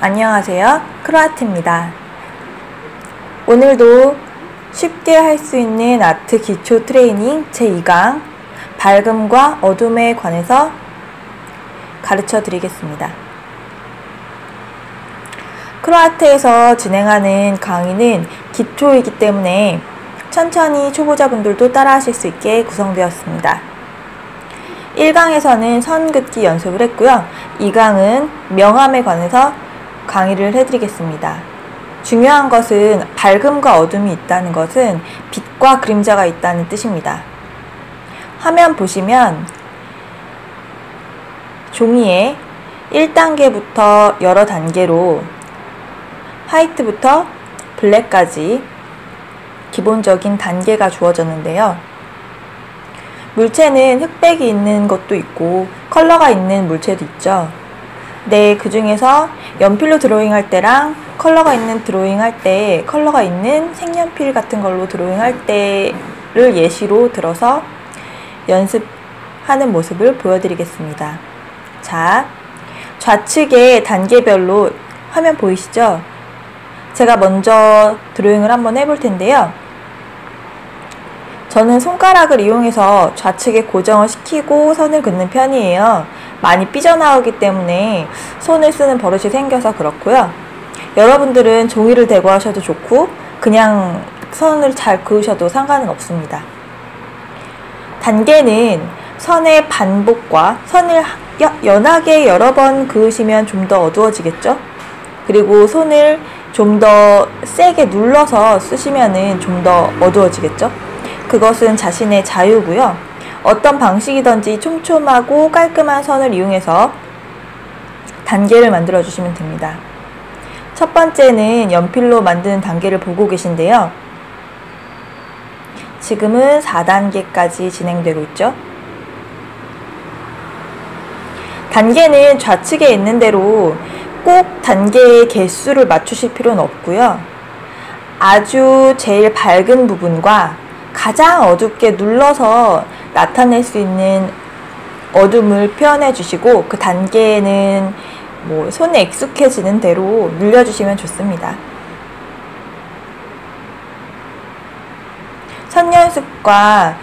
안녕하세요. 크로아트입니다. 오늘도 쉽게 할 수 있는 아트 기초 트레이닝 제2강 밝음과 어둠에 관해서 가르쳐 드리겠습니다. 크로아트에서 진행하는 강의는 기초이기 때문에 천천히 초보자분들도 따라 하실 수 있게 구성되었습니다. 1강에서는 선 긋기 연습을 했고요. 2강은 명암에 관해서 강의를 해드리겠습니다. 중요한 것은 밝음과 어둠이 있다는 것은 빛과 그림자가 있다는 뜻입니다. 화면 보시면 종이에 1단계부터 여러 단계로 화이트부터 블랙까지 기본적인 단계가 주어졌는데요. 물체는 흑백이 있는 것도 있고 컬러가 있는 물체도 있죠. 네, 그 중에서 연필로 드로잉 할 때랑 컬러가 있는 드로잉 할 때, 컬러가 있는 색연필 같은 걸로 드로잉 할 때를 예시로 들어서 연습하는 모습을 보여드리겠습니다. 자, 좌측에 단계별로 화면 보이시죠? 제가 먼저 드로잉을 한번 해볼 텐데요. 저는 손가락을 이용해서 좌측에 고정을 시키고 선을 긋는 편이에요. 많이 삐져나오기 때문에 손을 쓰는 버릇이 생겨서 그렇고요. 여러분들은 종이를 대고 하셔도 좋고 그냥 선을 잘 그으셔도 상관은 없습니다. 단계는 선의 반복과 선을 연하게 여러 번 그으시면 좀 더 어두워지겠죠? 그리고 손을 좀 더 세게 눌러서 쓰시면 좀더 어두워지겠죠? 그것은 자신의 자유고요. 어떤 방식이든지 촘촘하고 깔끔한 선을 이용해서 단계를 만들어 주시면 됩니다. 첫 번째는 연필로 만드는 단계를 보고 계신데요. 지금은 4단계까지 진행되고 있죠. 단계는 좌측에 있는 대로 꼭 단계의 개수를 맞추실 필요는 없고요. 아주 제일 밝은 부분과 가장 어둡게 눌러서 나타낼 수 있는 어둠을 표현해 주시고 그 단계는 뭐 손에 익숙해지는 대로 눌려주시면 좋습니다. 선 연습과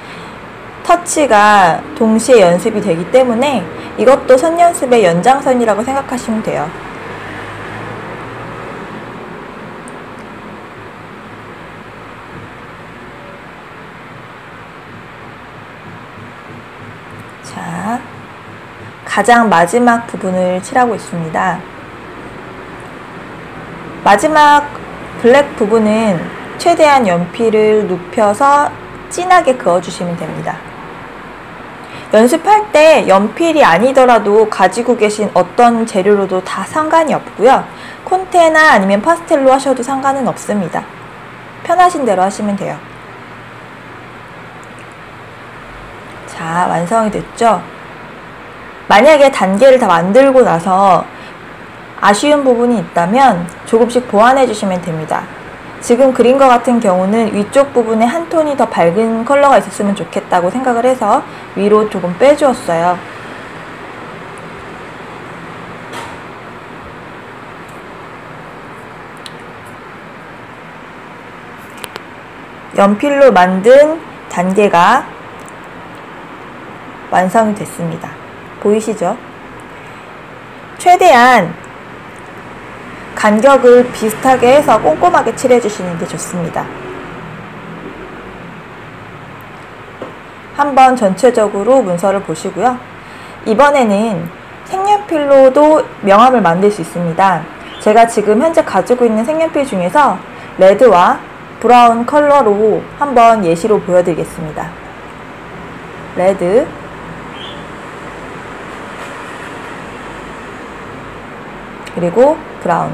터치가 동시에 연습이 되기 때문에 이것도 선 연습의 연장선이라고 생각하시면 돼요. 자, 가장 마지막 부분을 칠하고 있습니다. 마지막 블랙 부분은 최대한 연필을 눕혀서 진하게 그어주시면 됩니다. 연습할 때 연필이 아니더라도 가지고 계신 어떤 재료로도 다 상관이 없고요. 콘테나 아니면 파스텔로 하셔도 상관은 없습니다. 편하신 대로 하시면 돼요. 자, 완성이 됐죠? 만약에 단계를 다 만들고 나서 아쉬운 부분이 있다면 조금씩 보완해 주시면 됩니다. 지금 그린 것 같은 경우는 위쪽 부분에 한 톤이 더 밝은 컬러가 있었으면 좋겠다고 생각을 해서 위로 조금 빼주었어요. 연필로 만든 단계가 완성이 됐습니다. 보이시죠? 최대한 간격을 비슷하게 해서 꼼꼼하게 칠해 주시는 게 좋습니다. 한번 전체적으로 문서를 보시고요. 이번에는 색연필로도 명암을 만들 수 있습니다. 제가 지금 현재 가지고 있는 색연필 중에서 레드와 브라운 컬러로 한번 예시로 보여드리겠습니다. 레드 그리고 브라운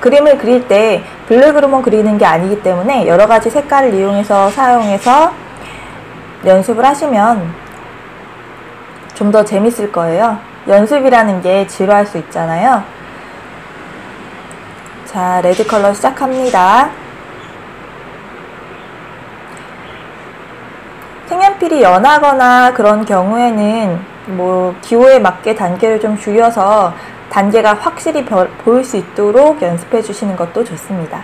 그림을 그릴 때 블랙으로만 그리는 게 아니기 때문에 여러 가지 색깔을 이용해서 사용해서 연습을 하시면 좀 더 재밌을 거예요. 연습이라는 게 지루할 수 있잖아요. 자, 레드 컬러 시작합니다. 색연필이 연하거나 그런 경우에는 뭐 기호에 맞게 단계를 좀 줄여서 단계가 확실히 보일 수 있도록 연습해 주시는 것도 좋습니다.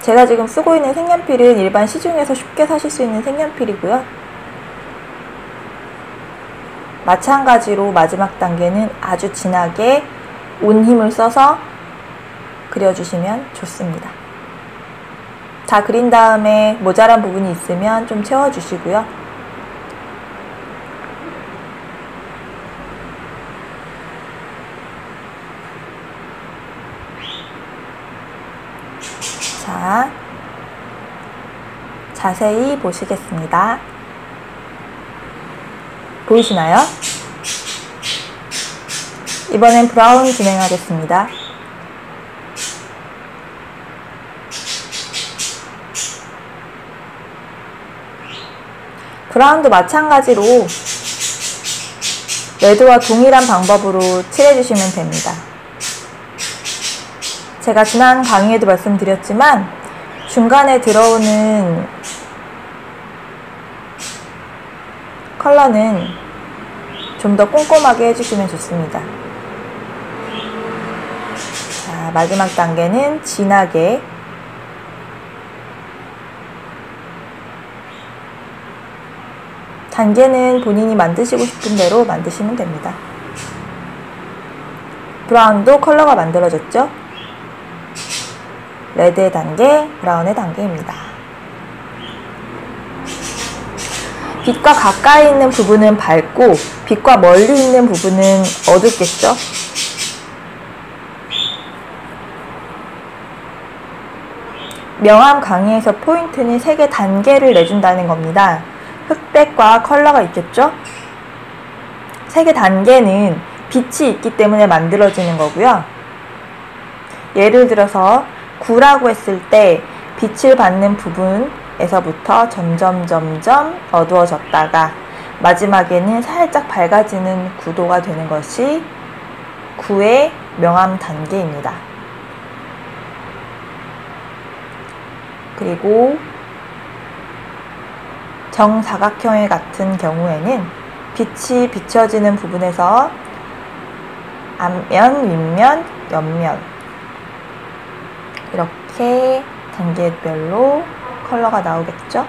제가 지금 쓰고 있는 색연필은 일반 시중에서 쉽게 사실 수 있는 색연필이고요. 마찬가지로 마지막 단계는 아주 진하게 온 힘을 써서 그려주시면 좋습니다. 다 그린 다음에 모자란 부분이 있으면 좀 채워주시고요. 자, 자세히 보시겠습니다. 보이시나요? 이번엔 브라운 진행하겠습니다. 브라운도 마찬가지로 레드와 동일한 방법으로 칠해주시면 됩니다. 제가 지난 강의에도 말씀드렸지만 중간에 들어오는 컬러는 좀 더 꼼꼼하게 해주시면 좋습니다. 자, 마지막 단계는 진하게 단계는 본인이 만드시고 싶은 대로 만드시면 됩니다. brown도 컬러가 만들어졌죠? red의 단계, brown의 단계입니다. 빛과 가까이 있는 부분은 밝고 빛과 멀리 있는 부분은 어둡겠죠? 명암 강의에서 포인트는 3개 단계를 내준다는 겁니다. 흑백과 컬러가 있겠죠? 3개 단계는 빛이 있기 때문에 만들어지는 거고요. 예를 들어서 9라고 했을 때 빛을 받는 부분에서부터 점점 점점 어두워졌다가 마지막에는 살짝 밝아지는 구도가 되는 것이 9의 명암 단계입니다. 그리고 정사각형의 같은 경우에는 빛이 비춰지는 부분에서 앞면, 윗면, 옆면 이렇게 단계별로 컬러가 나오겠죠?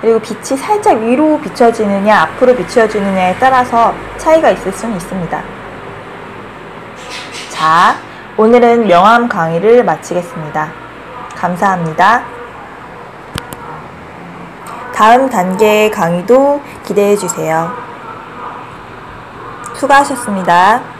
그리고 빛이 살짝 위로 비춰지느냐 앞으로 비춰지느냐에 따라서 차이가 있을 수는 있습니다. 자, 오늘은 명암 강의를 마치겠습니다. 감사합니다. 다음 단계의 강의도 기대해 주세요. 수고하셨습니다.